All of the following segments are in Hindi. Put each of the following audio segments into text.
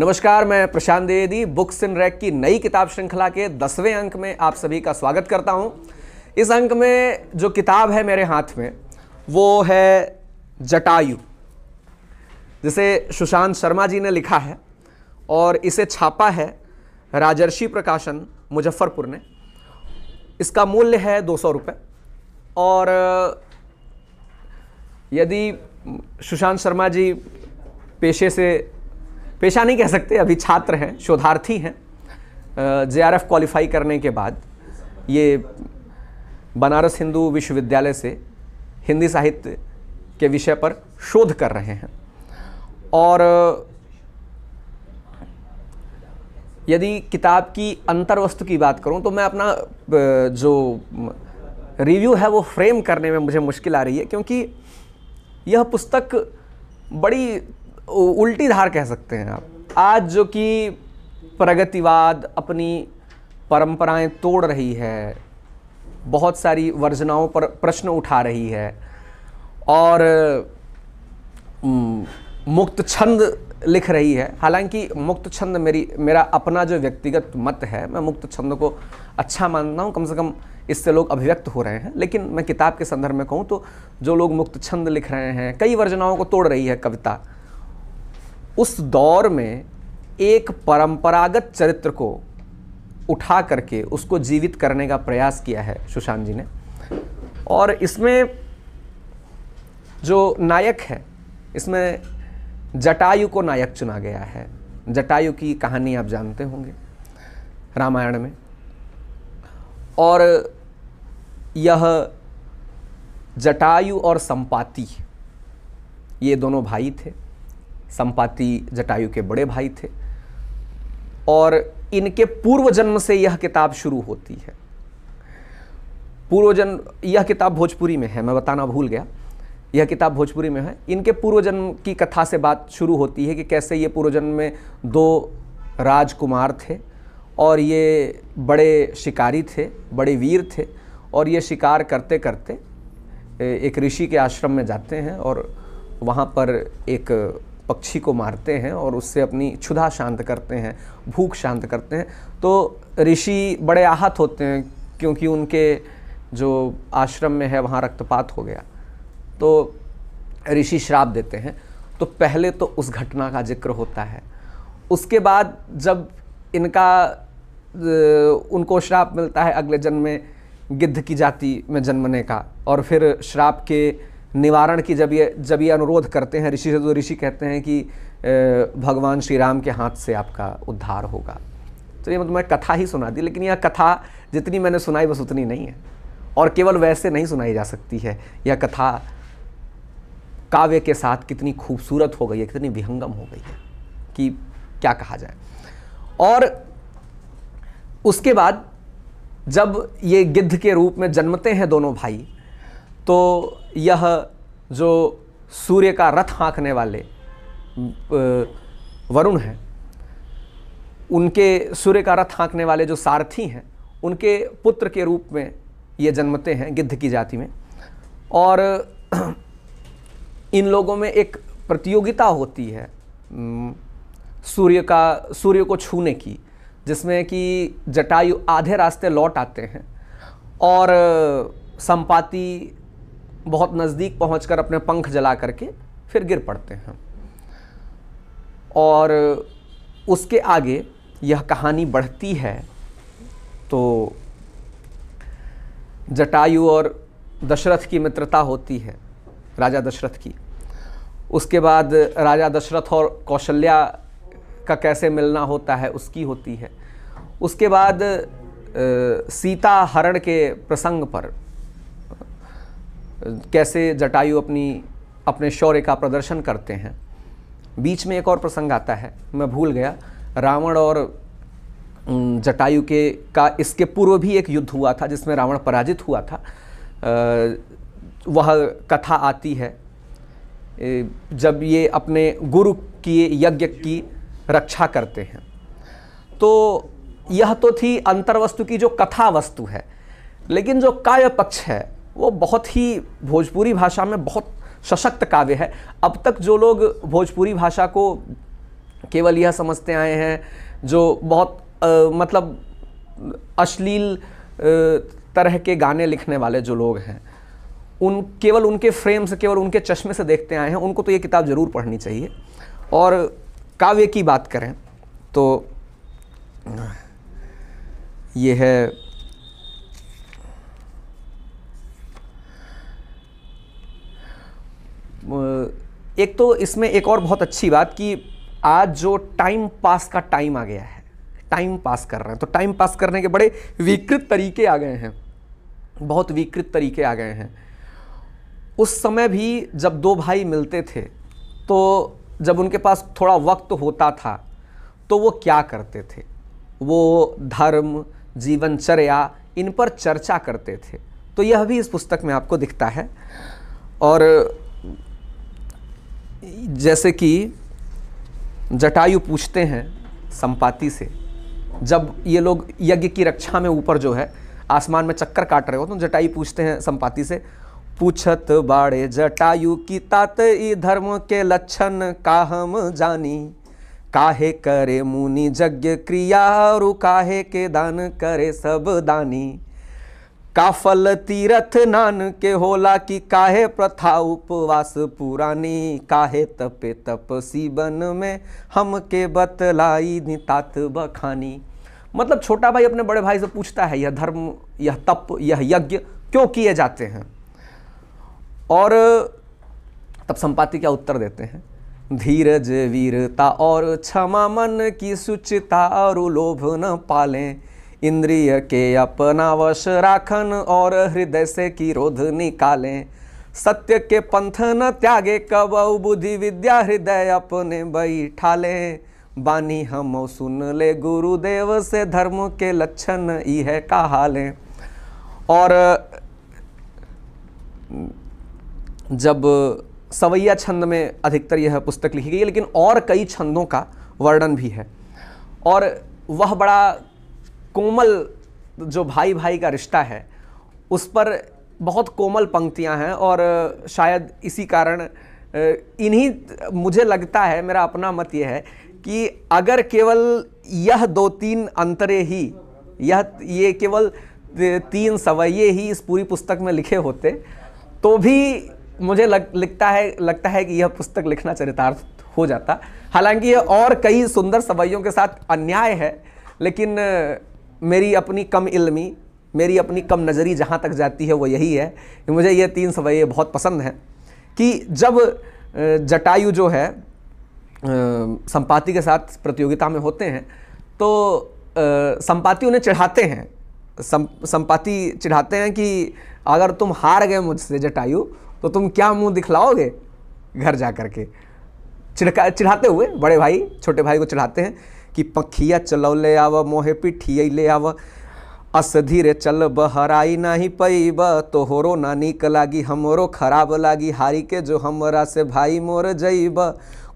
नमस्कार, मैं Prashant Dwivedi books in rack की नई किताब श्रृंखला के दसवें अंक में आप सभी का स्वागत करता हूँ। इस अंक में जो किताब है मेरे हाथ में, वो है जटायु, जिसे सुशांत शर्मा जी ने लिखा है और इसे छापा है राजर्षि प्रकाशन मुजफ्फरपुर ने। इसका मूल्य है दो सौ रुपये और, यदि सुशांत शर्मा जी पेशे से पेशा नहीं कह सकते, अभी छात्र हैं, शोधार्थी हैं। जे आर एफ़ क्वालिफाई करने के बाद ये बनारस हिंदू विश्वविद्यालय से हिंदी साहित्य के विषय पर शोध कर रहे हैं। और यदि किताब की अंतर्वस्तु की बात करूँ तो मैं अपना जो रिव्यू है, वो फ्रेम करने में मुझे मुश्किल आ रही है, क्योंकि यह पुस्तक बड़ी उल्टी धार कह सकते हैं आप। आज जो कि प्रगतिवाद अपनी परंपराएँ तोड़ रही है, बहुत सारी वर्जनाओं पर प्रश्न उठा रही है, और मुक्त छंद लिख रही है। हालाँकि मुक्त छंद मेरी, मेरा अपना जो व्यक्तिगत मत है, मैं मुक्त छंद को अच्छा मानता हूँ, कम से कम इससे लोग अभिव्यक्त हो रहे हैं। लेकिन मैं किताब के संदर्भ में कहूँ तो जो लोग मुक्त छंद लिख रहे हैं, कई वर्जनाओं को तोड़ रही है कविता उस दौर में एक परंपरागत चरित्र को उठा करके उसको जीवित करने का प्रयास किया है सुशांत जी ने। और इसमें जो नायक है, इसमें जटायु को नायक चुना गया है। जटायु की कहानी आप जानते होंगे, रामायण में। और यह जटायु और संपाति, ये दोनों भाई थे। संपाति जटायु के बड़े भाई थे और इनके पूर्व जन्म से यह किताब शुरू होती है। पूर्व जन्म यह किताब भोजपुरी में है, मैं बताना भूल गया। यह किताब भोजपुरी में है। इनके पूर्व जन्म की कथा से बात शुरू होती है कि कैसे ये पूर्व जन्म में दो राजकुमार थे और ये बड़े शिकारी थे, बड़े वीर थे और ये शिकार करते करते एक ऋषि के आश्रम में जाते हैं और वहाँ पर एक पक्षी को मारते हैं और उससे अपनी क्षुधा शांत करते हैं, भूख शांत करते हैं। तो ऋषि बड़े आहत होते हैं क्योंकि उनके जो आश्रम में है, वहाँ रक्तपात हो गया। तो ऋषि श्राप देते हैं। तो पहले तो उस घटना का ज़िक्र होता है। उसके बाद जब इनका उनको श्राप मिलता है अगले जन्म में, गिद्ध की जाति में जन्मने का और फिर श्राप के निवारण की जब ये जब ये अनुरोध करते हैं, ऋषि से तो ऋषि कहते हैं कि भगवान श्री राम के हाथ से आपका उद्धार होगा। तो ये मतलब मैं कथा ही सुना दी, लेकिन यह कथा जितनी मैंने सुनाई बस उतनी नहीं है। और केवल वैसे नहीं सुनाई जा सकती है। यह कथा काव्य के साथ कितनी खूबसूरत हो गई है, कितनी विहंगम हो गई है, कि क्या कहा जाए। और उसके बाद जब ये गिद्ध के रूप में जन्मते हैं दोनों भाई तो यह जो सूर्य का रथ हाँकने वाले वरुण हैं, उनके सूर्य का रथ हाँकने वाले जो सारथी हैं, उनके पुत्र के रूप में ये जन्मते हैं गिद्ध की जाति में। और इन लोगों में एक प्रतियोगिता होती है सूर्य का, सूर्य को छूने की, जिसमें कि जटायु आधे रास्ते लौट आते हैं और संपाति बहुत नज़दीक पहुंचकर अपने पंख जला करके फिर गिर पड़ते हैं। और उसके आगे यह कहानी बढ़ती है तो जटायु और दशरथ की मित्रता होती है, राजा दशरथ की। उसके बाद राजा दशरथ और कौशल्या का कैसे मिलना होता है, उसकी होती है। उसके बाद सीता हरण के प्रसंग पर कैसे जटायु अपनी, अपने शौर्य का प्रदर्शन करते हैं। बीच में एक और प्रसंग आता है, मैं भूल गया। रावण और जटायु के, का इसके पूर्व भी एक युद्ध हुआ था, जिसमें रावण पराजित हुआ था। वह कथा आती है जब ये अपने गुरु की यज्ञ की रक्षा करते हैं। तो यह तो थी अंतर्वस्तु की जो कथा वस्तु है, लेकिन जो काय पक्ष है वो बहुत ही भोजपुरी भाषा में बहुत सशक्त काव्य है। अब तक जो लोग भोजपुरी भाषा को केवल यह समझते आए हैं जो बहुत आ, मतलब अश्लील तरह के गाने लिखने वाले जो लोग हैं उन केवल उनके फ्रेम से केवल उनके चश्मे से देखते आए हैं उनको तो ये किताब ज़रूर पढ़नी चाहिए। और काव्य की बात करें तो ये है एक तो इसमें एक और बहुत अच्छी बात कि आज जो टाइम पास का टाइम आ गया है टाइम पास कर रहे हैं तो टाइम पास करने के बड़े विकृत तरीके आ गए हैं, बहुत विकृत तरीके आ गए हैं। उस समय भी जब दो भाई मिलते थे तो जब उनके पास थोड़ा वक्त होता था तो वो क्या करते थे? वो धर्म जीवनचर्या इन पर चर्चा करते थे। तो यह भी इस पुस्तक में आपको दिखता है। और जैसे कि जटायु पूछते हैं संपाति से, जब ये लोग यज्ञ की रक्षा में ऊपर जो है, आसमान में चक्कर काट रहे हो तो जटायु पूछते हैं संपाति से, पूछत बाड़े जटायु की तात धर्म के लक्षण का हम जानी? काहे करे मुनि यज्ञ क्रिया रु काहे के दान करे सब दानी? का फल तीरथ नान के होला कि काहे प्रथा उपवास पुरानी? काहे तपे तपसी बन में हम के बतलाई नितात बखानी? मतलब छोटा भाई अपने बड़े भाई से पूछता है, यह धर्म, यह तप, यह यज्ञ क्यों किए जाते हैं? और तब संपाति क्या उत्तर देते हैं? धीरज, वीरता और क्षमा मन की सुचिता और लोभ न पालें। इंद्रिय के अपना वश राखन और हृदय से की रोध निकालें। सत्य के पंथ न त्यागे, कब बुद्धि विद्या हृदय अपने बैठा लें बानी हम सुन ले, गुरुदेव से धर्म के लक्षण ई है कहा लें और जब सवैया छंद में अधिकतर यह पुस्तक लिखी गई है, लेकिन और कई छंदों का वर्णन भी है। और वह बड़ा कोमल जो भाई भाई का रिश्ता है उस पर बहुत कोमल पंक्तियाँ हैं और शायद इसी कारण इन्हीं मुझे लगता है मेरा अपना मत यह है कि अगर केवल यह दो तीन अंतरे ही यह ये केवल तीन सवैये ही इस पूरी पुस्तक में लिखे होते तो भी मुझे लग, लिखता है लगता है कि यह पुस्तक लिखना चरितार्थ हो जाता। हालाँकि यह और कई सुंदर सवैयों के साथ अन्याय है लेकिन मेरी अपनी कम इल्मी मेरी अपनी कम नज़री जहाँ तक जाती है वो यही है कि मुझे ये तीन सवैये बहुत पसंद हैं कि जब जटायु जो है संपाति के साथ प्रतियोगिता में होते हैं तो संपाति उन्हें चढ़ाते हैं। सम, संपाति चढ़ाते हैं कि अगर तुम हार गए मुझसे जटायु तो तुम क्या मुँह दिखलाओगे घर जा कर के? चिढ़का चिढ़ाते हुए बड़े भाई छोटे भाई को चढ़ाते हैं कि पखिया चलो ले आव, मोहे पिठिया ले आव। अस धीरे चल बहराई नाही पैब तोहरो ना निक लागी, हमरो खराब लागी। हारी के जो हमरा से भाई मोर जईब।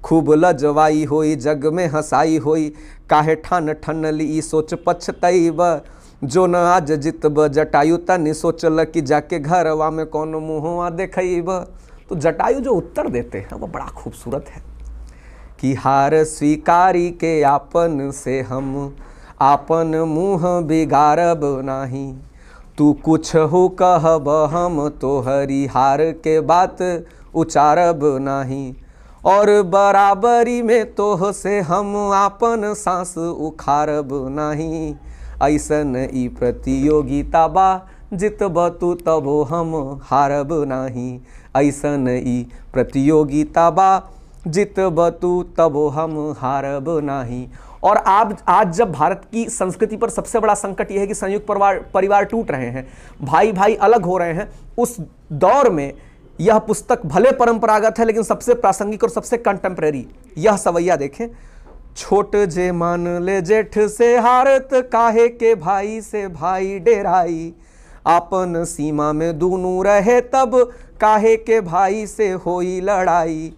खूब लजवाई होई, जग में हंसाई होई। काहे ठन ठन ली सोच पछतईब। जो न आज जितब, जटायु तनि सोचल कि जाके घरवा में कौन मुँहवा देखब तो जटायु जो उत्तर देते हैं, वो बड़ा खूबसूरत है। कि हार स्वीकारी के आपन से हम, आपन मुँह बिगाड़ब नाही। तू कुछ हो कहब हम तो हरी हार के बात उचारब नाही। और बराबरी में तोह से हम आपन सांस उखारब नहीं। ऐसन ई प्रतियोगिता बा जितब तू तबो हम हारब नहीं। ऐसन ई प्रतियोगिता बा जितब तू तबो हम हारब नहीं। और आप आज जब भारत की संस्कृति पर सबसे बड़ा संकट यह है कि संयुक्त परिवार परिवार टूट रहे हैं भाई भाई अलग हो रहे हैं, उस दौर में यह पुस्तक भले परंपरागत है, लेकिन सबसे प्रासंगिक और सबसे कंटेम्प्रेरी यह सवैया देखें। छोट जे मान ले जेठ से हारत, काहे के भाई से भाई डेराई। आपन सीमा में दूनू रहे तब, काहे के भाई से होई लड़ाई।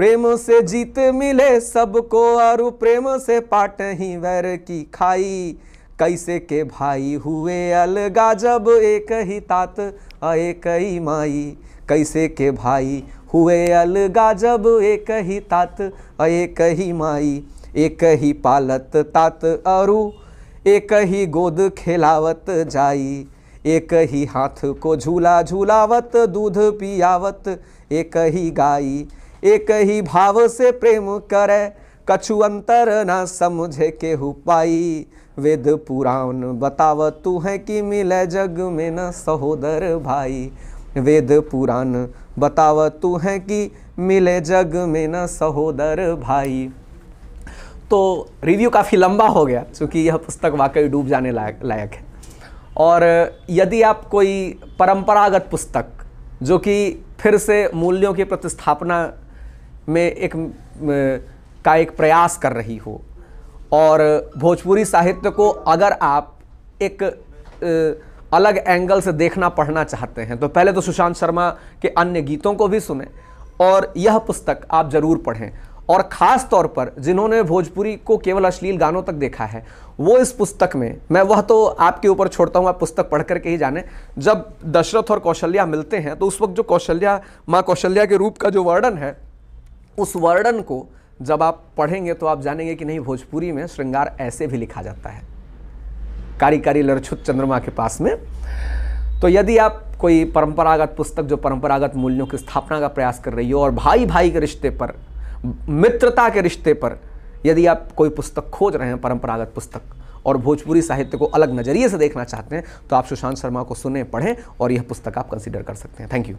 प्रेम से जीत मिले सबको, और प्रेम से पाट ही वैर की खाई। कैसे के भाई हुए अलगा जब एक ही तात, एक ही माई। कैसे के भाई हुए अलगा जब एक ही तात, एक ही माई। एक ही पालत तात अरु एक ही गोद खिलावत जाई। एक ही हाथ को झूला झूलावत, दूध पियावत, एक ही गाई। एक ही भाव से प्रेम करे, कछु अंतर न समझे केहू पाई वेद पुराण बताव तू है कि मिले जग में न सहोदर भाई। वेद पुराण बताव तू है कि मिले जग में न सहोदर भाई। तो रिव्यू काफ़ी लंबा हो गया क्योंकि यह पुस्तक वाकई डूब जाने लायक लायक है। और यदि आप कोई परंपरागत पुस्तक, जो कि फिर से मूल्यों की प्रतिस्थापना में एक का एक प्रयास कर रही हो। और भोजपुरी साहित्य को अगर आप एक अलग एंगल से देखना पढ़ना चाहते हैं तो पहले तो सुशांत शर्मा के अन्य गीतों को भी सुने और यह पुस्तक आप ज़रूर पढ़ें। और ख़ास तौर पर जिन्होंने भोजपुरी को केवल अश्लील गानों तक देखा है, वो इस पुस्तक में, मैं वह तो आपके ऊपर छोड़ता हूँ, आप पुस्तक पढ़ करके ही जाने। जब दशरथ और कौशल्या मिलते हैं तो उस वक्त जो कौशल्या, माँ कौशल्या के रूप का जो वर्णन है उस वर्णन को जब आप पढ़ेंगे तो आप जानेंगे कि नहीं, भोजपुरी में श्रृंगार ऐसे भी लिखा जाता है। कारी कारी लड़छुत चंद्रमा के पास में। तो यदि आप कोई परंपरागत पुस्तक, जो परंपरागत मूल्यों की स्थापना का प्रयास कर रही हो और भाई भाई के रिश्ते पर, मित्रता के रिश्ते पर यदि आप कोई पुस्तक खोज रहे हैं, परंपरागत पुस्तक, और भोजपुरी साहित्य को अलग नज़रिए से देखना चाहते हैं तो आप सुशांत शर्मा को सुने, पढ़ें और यह पुस्तक आप कंसिडर कर सकते हैं। Thank you.